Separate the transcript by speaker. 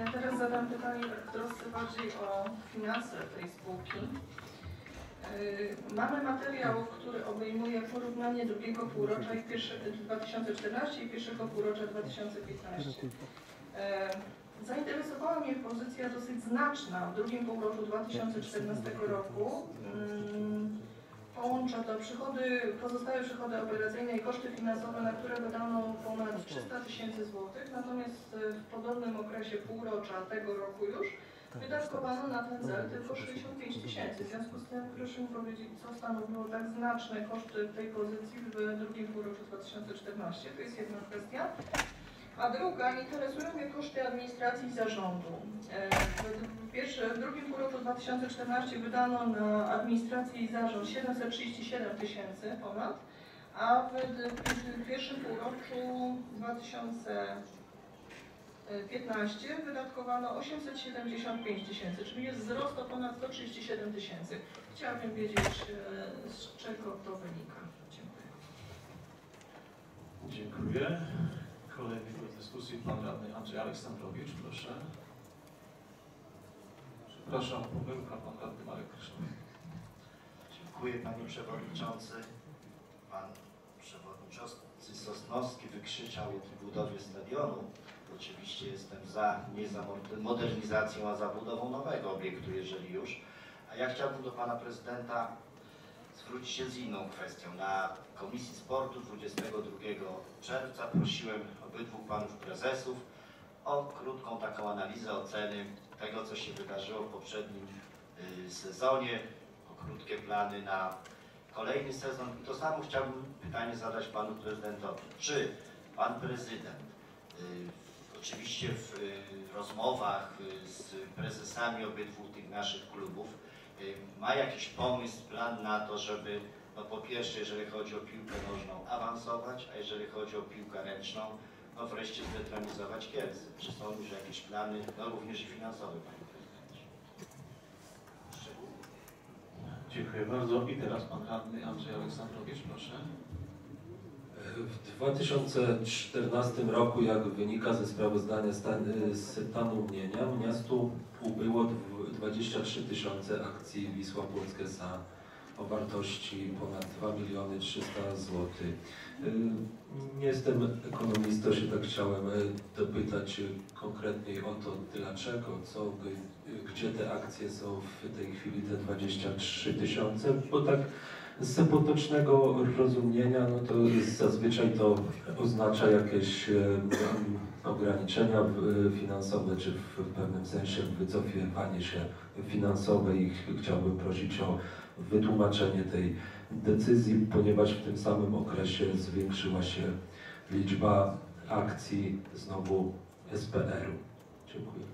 Speaker 1: Ja teraz zadam pytanie w trosce bardziej o finanse tej spółki. Yy, Mamy materiał, który obejmuje porównanie drugiego półrocza i pierwsze, 2014 i pierwszego półrocza 2015. E, Zainteresowała mnie pozycja dosyć znaczna w drugim półroczu 2014 roku. Połącza to przychody, pozostałe przychody operacyjne i koszty finansowe, na które wydano ponad 300 tysięcy złotych, natomiast e, w podobnym okresie półrocza tego roku już wydatkowano na ten cel tylko 65 tysięcy. W związku z tym proszę mi powiedzieć, co stanowiło tak znaczne koszty tej pozycji w drugim półroczu 2014. To jest jedna kwestia. A druga, interesują mnie koszty administracji i zarządu. E, W, w drugim półroczu 2014 wydano na administrację i zarząd 737 tysięcy ponad, a w, pierwszym półroczu 2015 wydatkowano 875 tysięcy, czyli jest wzrost o ponad 137 tysięcy. Chciałabym wiedzieć, e, z czego to wynika. Dziękuję.
Speaker 2: Dziękuję. Kolejny dyskusji pan radny Andrzej Aleksandrowicz, proszę. Przepraszam, pomyłka, pan radny Marek Kryształ.
Speaker 3: Dziękuję Panie Przewodniczący. Pan Przewodniczący Sosnowski wykrzyczał o budowie stadionu. Oczywiście jestem za, nie za modernizacją, a za budową nowego obiektu, jeżeli już. A ja chciałbym do Pana Prezydenta zwrócić się z inną kwestią. Na Komisji Sportu 22 czerwca prosiłem obydwu Panów Prezesów o krótką taką analizę oceny tego, co się wydarzyło w poprzednim y, sezonie, o krótkie plany na kolejny sezon. I to samo chciałbym pytanie zadać Panu Prezydentowi. Czy Pan Prezydent, y, oczywiście w y, rozmowach z prezesami obydwu tych naszych klubów, ma jakiś pomysł, plan na to, żeby no po pierwsze, jeżeli chodzi o piłkę nożną, awansować, a jeżeli chodzi o piłkę ręczną, no wreszcie zdetronizować Kielce. Czy są już jakieś plany, no również i finansowe, Panie Prezydencie?
Speaker 2: Dziękuję bardzo. I teraz pan radny Andrzej Aleksandrowicz, proszę.
Speaker 4: W 2014 roku, jak wynika ze sprawozdania stan, stanu mienia, miastu ubyło dw- 23 tysiące akcji Wisła Płock S.A. o wartości ponad 2 miliony 300 zł. Nie jestem ekonomistą, się tak chciałem y, dopytać y, konkretniej o to, dlaczego, co, y, gdzie te akcje są w tej chwili, te 23 tysiące, bo tak z potocznego rozumienia, no to zazwyczaj to oznacza jakieś e, ograniczenia w- finansowe, czy w, pewnym sensie wycofywanie się finansowe i ch- chciałbym prosić o wytłumaczenie tej decyzji, ponieważ w tym samym okresie zwiększyła się liczba akcji znowu SPR-u. Dziękuję.